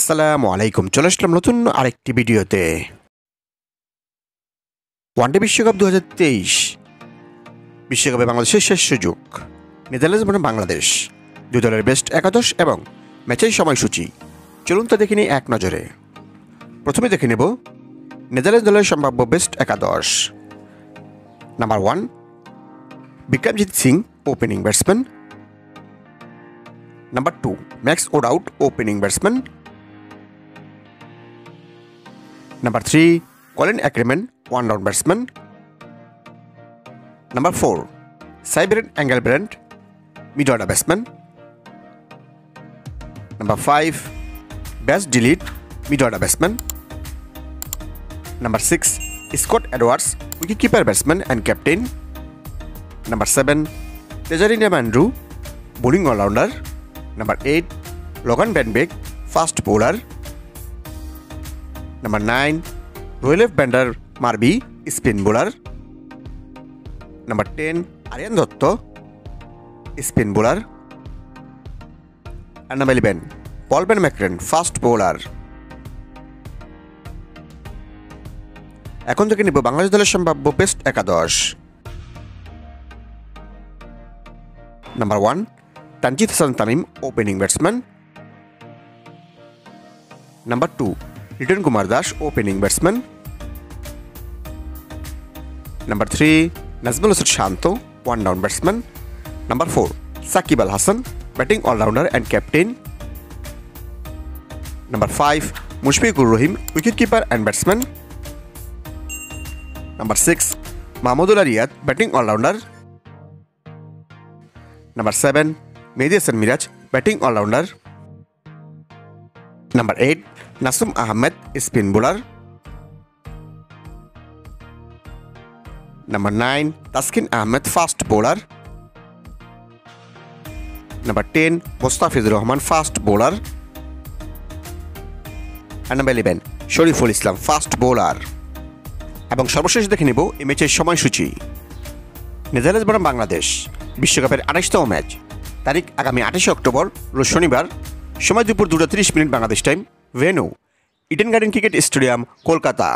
আসসালামু আলাইকুম। চলে আসলাম নতুন আরেকটি ভিডিওতে। ওয়ানডে বিশ্বকাপ দু হাজার তেইশ। বিশ্বকাপে বাংলাদেশের শেষ সুযোগ। নেদারল্যান্ডস বনাম বাংলাদেশ। দুই দলের বেস্ট একাদশ এবং ম্যাচের সময়সূচি। চলুন তা দেখে নিই এক নজরে। প্রথমে দেখে নেব নেদারল্যান্ডস দলের সম্ভাব্য বেস্ট একাদশ। Number one Vikramjit Singh opening batsman number two Max O'Dowd opening batsman Number 3, Colin Ackerman, one down batsman. Number 4, Syberian Engelbrandt, mid order batsman. Number 5, Bas Delete, mid order batsman. Number 6, Scott Edwards, wicketkeeper batsman and captain. Number 7, Tejarinam Andrew, bowling all-rounder. Number 8, Logan Benbeck, fast bowler. Number nine Roelof van der Merwe spin bowler number ten Aryan Dutt spin bowler অ্যান্ডাম eleven Paul van Meekeren fast bowler এখন থেকে নিব বাংলাদেশ দলের সম্ভাব্য best একাদশ। Number one Tanzid Hasan Tamim opening batsman number two Liton Kumar Das opening batsman number three Najmul Hossain Shanto one down batsman number four Shakib Al Hasan batting allrounder and captain number five Mushfiqur Rahim wicket keeper and batsman number six Mahmudullah Riyad batting allrounder number seven Mehedi Hasan Miraz batting allrounder number eight Nasum Ahmed spin bowler number nine Taskin Ahmed fast bowler number ten Mustafizur Rahman fast bowler R number eleven Shoriful Islam fast bowler এবং সর্বশেষ দেখে নেব এই ম্যাচের সময়সূচি। Netherlands বনাম বাংলাদেশ। বিশ্বকাপের আঠাশতম match. তারিখ আগামী আঠাশে অক্টোবর, রোজ শনিবার। সময় দুপুর দুটো তিরিশ minute Bangladesh time venue Eden Garden cricket stadium Kolkata